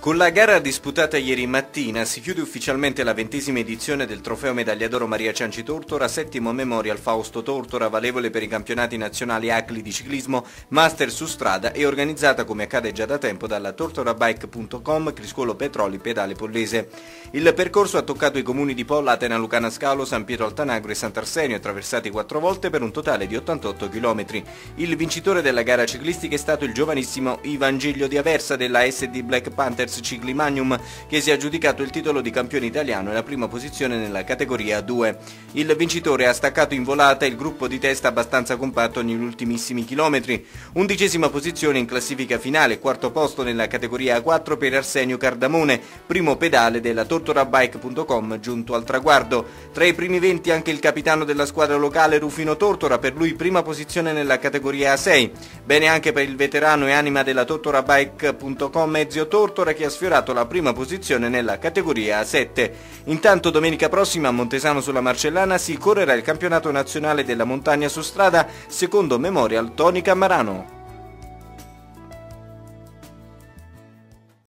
Con la gara disputata ieri mattina si chiude ufficialmente la ventesima edizione del trofeo medagliadoro Maria Cianci Tortora, settimo Memorial Fausto Tortora, valevole per i campionati nazionali ACLI di ciclismo, master su strada e organizzata come accade già da tempo dalla tortorabike.com, Criscuolo Petroli, Pedale Pollese. Il percorso ha toccato i comuni di Polla, Atena Lucana Scalo, San Pietro Altanagro e Sant'Arsenio, attraversati quattro volte per un totale di 88 km. Il vincitore della gara ciclistica è stato il giovanissimo Ivangelio di Aversa della SD Black Panthers Motors Cicli Magnum che si è aggiudicato il titolo di campione italiano e la prima posizione nella categoria 2. Il vincitore ha staccato in volata il gruppo di testa abbastanza compatto negli ultimissimi chilometri. Undicesima posizione in classifica finale, quarto posto nella categoria A4 per Arsenio Cardamone, primo pedale della tortorabike.com giunto al traguardo. Tra i primi 20 anche il capitano della squadra locale Rufino Tortora, per lui prima posizione nella categoria A6. Bene anche per il veterano e anima della tortorabike.com Ezio Tortora che ha sfiorato la prima posizione nella categoria A7. Intanto domenica prossima a Montesano sulla Marcellana si correrà il campionato nazionale della montagna su strada secondo Memorial Toni Camarano.